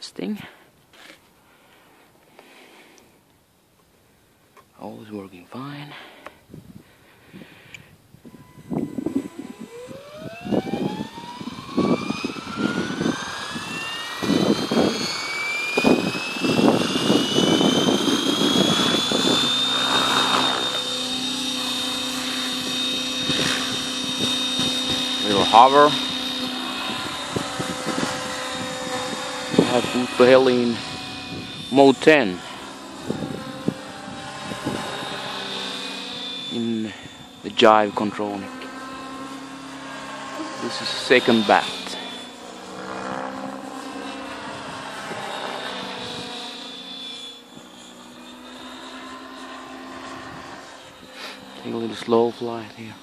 Testing. All is working fine. Little hover. Have heli in mode 10 in the jive controlling. This is second bat. Take a little slow flight here.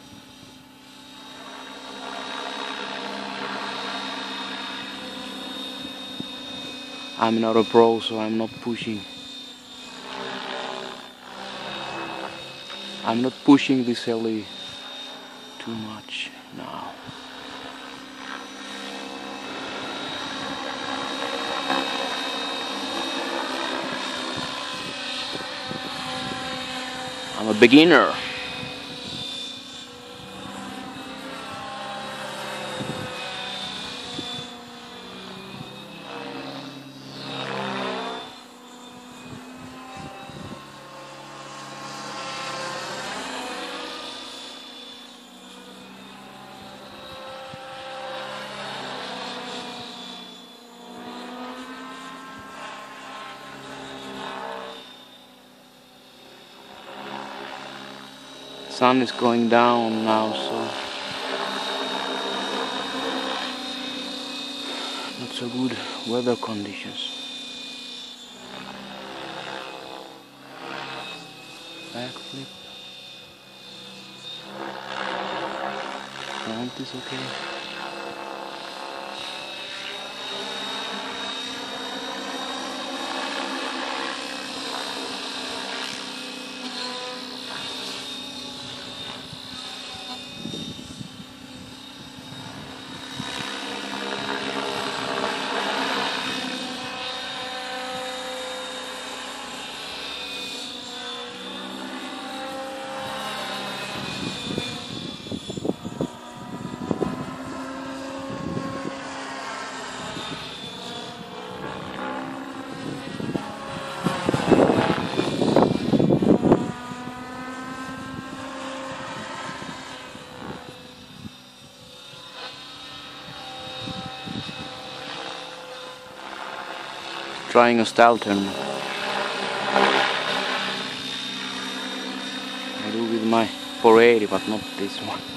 I'm not a pro, so I'm not pushing. I'm not pushing this heli too much now. I'm a beginner. Sun is going down now, so not so good weather conditions. Backflip. Front is okay. Trying a style turn. I do with my 480 but not this one.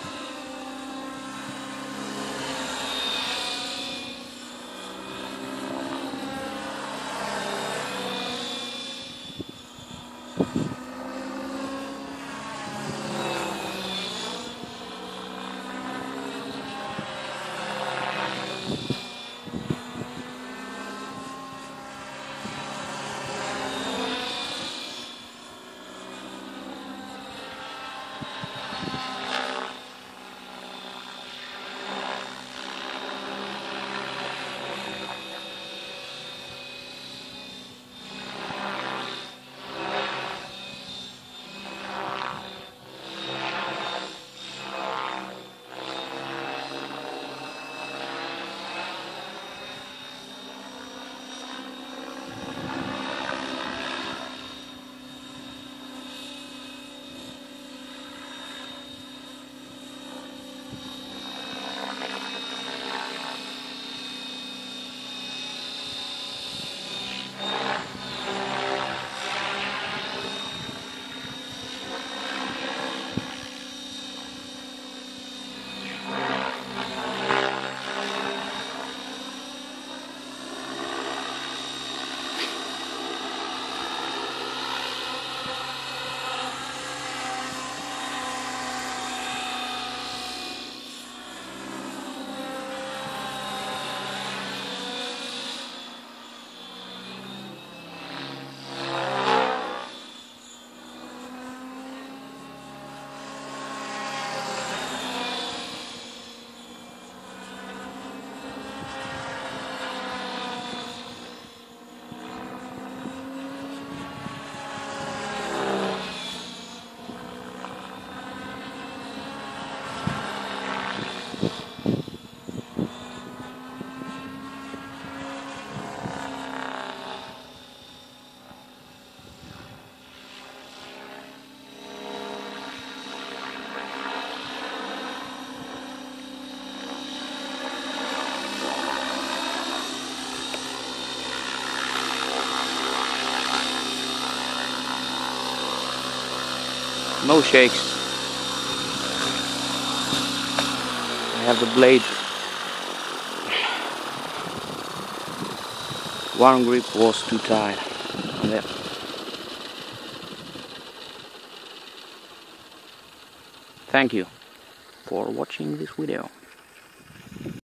No shakes. I have the blade. One grip was too tight. Thank you for watching this video.